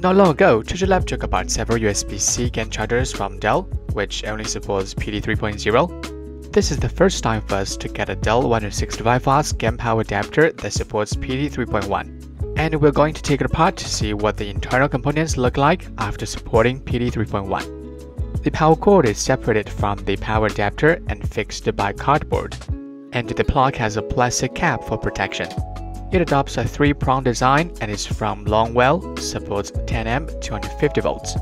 Not long ago, ChargerLab took apart several USB-C GAN chargers from Dell, which only supports PD 3.0. This is the first time for us to get a Dell 165W GAN power adapter that supports PD 3.1. And we're going to take it apart to see what the internal components look like after supporting PD 3.1. The power cord is separated from the power adapter and fixed by cardboard, and the plug has a plastic cap for protection. It adopts a three-prong design and is from Longwell, supports 10A 250 volts.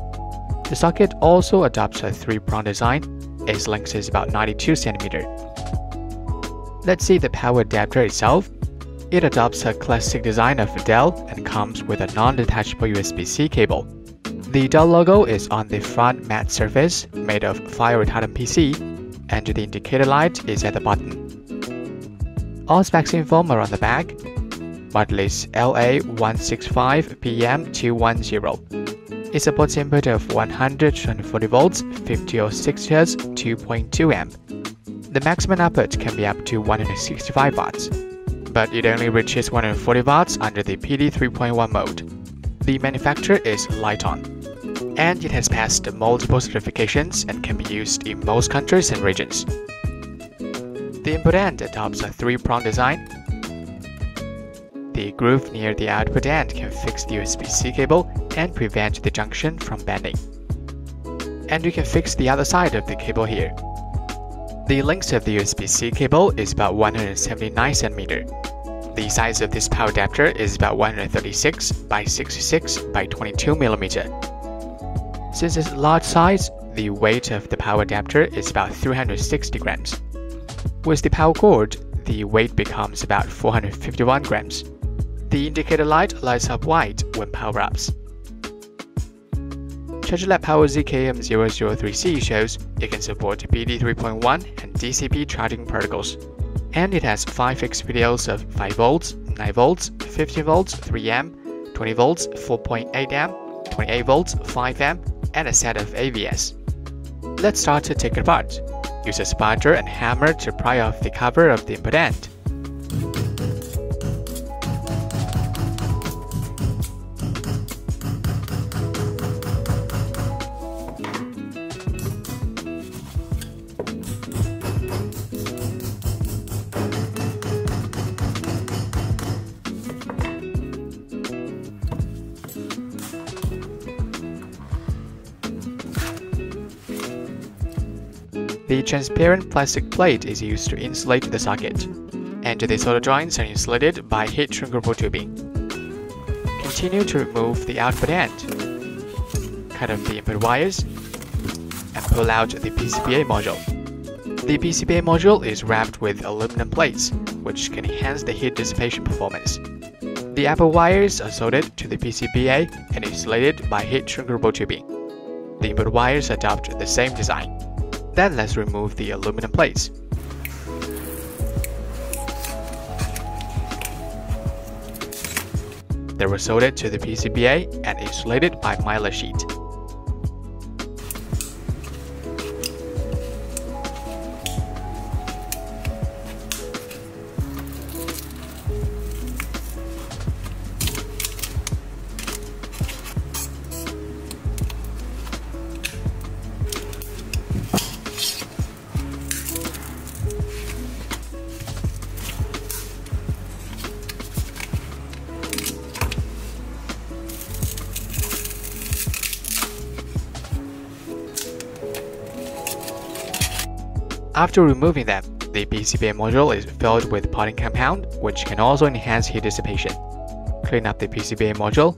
The socket also adopts a three-prong design. Its length is about 92 cm. Let's see the power adapter itself. It adopts a classic design of Dell and comes with a non-detachable USB-C cable. The Dell logo is on the front matte surface made of fire-retardant PC, and the indicator light is at the bottom. All specs info are on the back, Model LA165PM210. It supports input of 140 volts, 5006 Hz, 2.2 amp. The maximum output can be up to 165 watts, but it only reaches 140 watts under the PD 3.1 mode. The manufacturer is Lite-On, and it has passed multiple certifications and can be used in most countries and regions. The input end adopts a three-prong design the groove near the output end can fix the USB-C cable and prevent the junction from bending. And you can fix the other side of the cable here. The length of the USB-C cable is about 179 cm. The size of this power adapter is about 136 by 66 by 22 mm. Since it's a large size, the weight of the power adapter is about 360 grams. With the power cord, the weight becomes about 451 grams. The indicator light lights up white when power-ups. ChargerLab POWER-Z KM003C shows it can support PD 3.1 and DCP charging protocols, and it has 5 fixed PDOs of 5V, 9V, 15V, 3 amp, 20 volts, 4.8 amp, 28 volts, 5 amp, and a set of AVS. Let's start to take it apart. Use a spudger and hammer to pry off the cover of the input end. The transparent plastic plate is used to insulate the socket, and the solder joints are insulated by heat shrinkable tubing. Continue to remove the output end. Cut off the input wires and pull out the PCBA module. The PCBA module is wrapped with aluminum plates, which can enhance the heat dissipation performance. The upper wires are soldered to the PCBA and insulated by heat shrinkable tubing. The input wires adopt the same design. Then let's remove the aluminum plates. They were soldered to the PCBA and insulated by mylar sheet. After removing them, the PCBA module is filled with potting compound, which can also enhance heat dissipation. Clean up the PCBA module.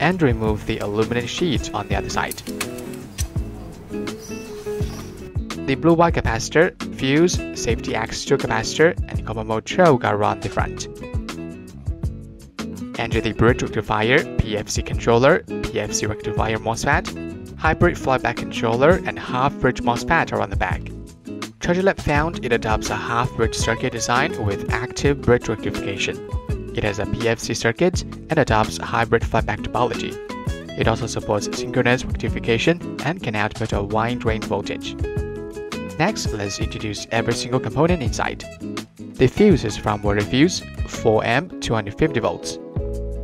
And remove the aluminum sheet on the other side. The blue Y capacitor, fuse, safety X2 capacitor, and common mode choke are on the front. The bridge rectifier, PFC controller, PFC rectifier MOSFET, hybrid flyback controller, and half-bridge MOSFET are on the back. ChargerLab found it adopts a half-bridge circuit design with active bridge rectification. It has a PFC circuit and adopts hybrid flyback topology. It also supports synchronous rectification and can output a wide range voltage. Next, let's introduce every single component inside. The fuse is from WalterFuse, 4A 250 volts.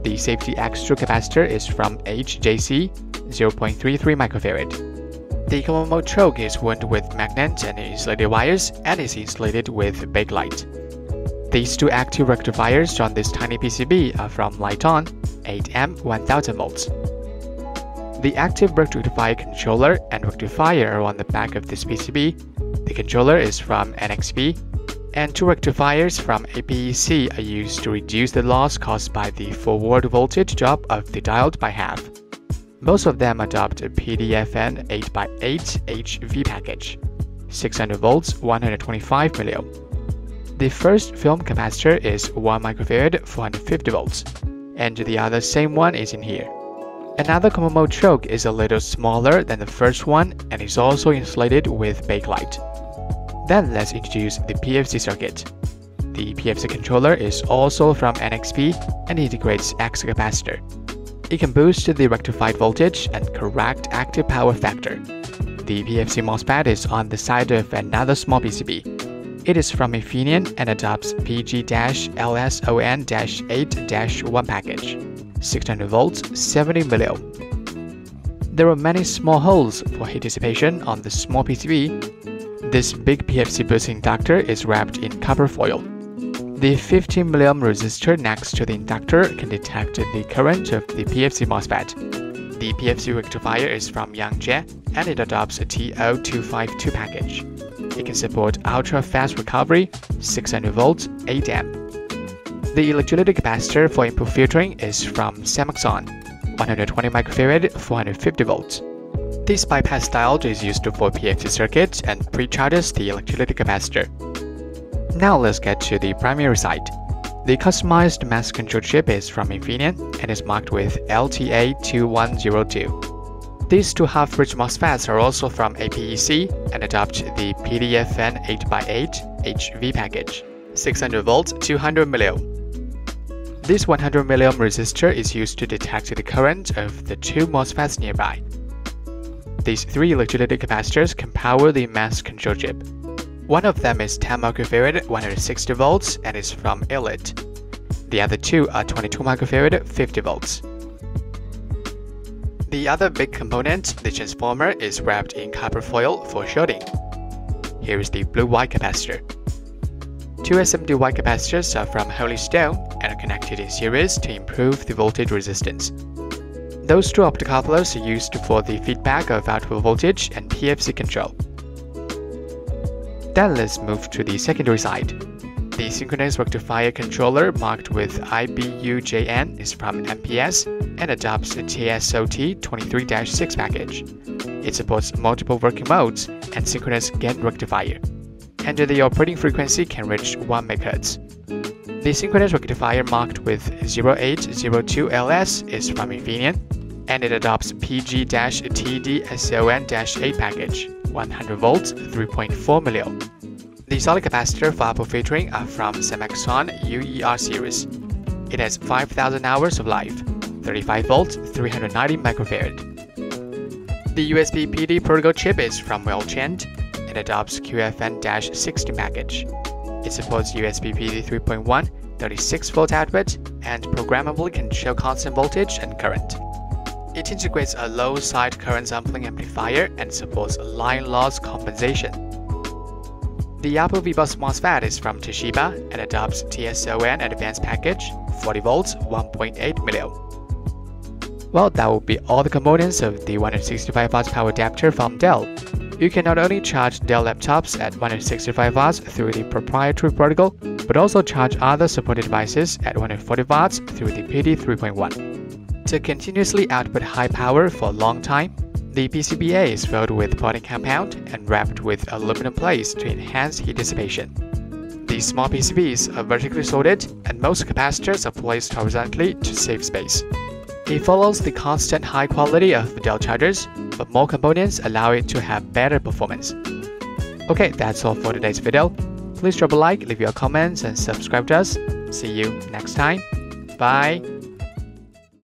The safety X2 capacitor is from HJC, 0.33 microfarad. The common choke is wound with magnet and insulated wires and is insulated with bakelite. These two active rectifiers on this tiny PCB are from Lite-On, 8A 1000 volts. The active rectifier controller and rectifier are on the back of this PCB. The controller is from NXP, and two rectifiers from APEC are used to reduce the loss caused by the forward voltage drop of the diode by half. Most of them adopt a PDFN 8x8 HV package, 600 volts, 125 milliohm. The first film capacitor is 1 microfarad 450 volts, and the other same one is in here. Another common mode choke is a little smaller than the first one and is also insulated with bakelite. Then let's introduce the PFC circuit. The PFC controller is also from NXP and integrates X capacitor. It can boost the rectified voltage and correct active power factor. The PFC MOSFET is on the side of another small PCB it is from Infineon and adopts PG-LSON-8-1 package, 600 volts, 70 milliohm. There are many small holes for heat dissipation on the small PCB. This big PFC boost inductor is wrapped in copper foil. The 15 milliohm resistor next to the inductor can detect the current of the PFC MOSFET. The PFC rectifier is from Yangjie and it adopts a TO252 package. It can support ultra-fast recovery, 600 volts, 8 amp. The electrolytic capacitor for input filtering is from SAMXON, 120 microfarad, 450 volts. This bypass diode is used for PFC circuits and pre-charges the electrolytic capacitor. Now let's get to the primary side. The customized master control chip is from Infineon and is marked with LTA2102. These two half-bridge MOSFETs are also from APEC and adopt the PDFN 8x8 HV package, 600 volts, 200 milliohm. This 100 milliohm resistor is used to detect the current of the two MOSFETs nearby. These three electrolytic capacitors can power the master control chip. One of them is 10 microfarad 160 volts and is from Elite. The other two are 22 microfarad 50 volts. The other big component, the transformer, is wrapped in copper foil for shielding. Here is the blue Y capacitor. Two SMD Y capacitors are from Holy Stone and are connected in series to improve the voltage resistance. Those two optocouplers are used for the feedback of output voltage and PFC control. Then let's move to the secondary side. The synchronous rectifier controller marked with IBUJN is from MPS and adopts the TSOT 23-6 package. It supports multiple working modes and synchronous gain rectifier, and the operating frequency can reach 1 MHz. The synchronous rectifier marked with 0802LS is from Infineon, and it adopts PG-TD-SON-8 package, 100 volts, 3.4 milliohm. The solid capacitor for output filtering are from SAMXON UER series. It has 5000 hours of life, 35 volts, 390 microfarad. The USB PD protocol chip is from Weltrend and adopts QFN-60 package. It supports USB PD 3.1, 36 volt output, and programmably control constant voltage and current. It integrates a low side current sampling amplifier and supports line loss compensation. The Apple VBus MOSFET is from Toshiba and adopts TSON Advanced Package, 40 volts, 1.8 milliohm. Well, that will be all the components of the 165 watts power adapter from Dell. You can not only charge Dell laptops at 165 watts through the proprietary protocol, but also charge other supported devices at 140 watts through the PD 3.1. To continuously output high power for a long time, the PCBA is filled with potting compound and wrapped with aluminum plates to enhance heat dissipation. These small PCBs are vertically soldered and most capacitors are placed horizontally to save space. It follows the constant high quality of Dell chargers, but more components allow it to have better performance. Okay, that's all for today's video. Please drop a like, leave your comments, and subscribe to us. See you next time. Bye.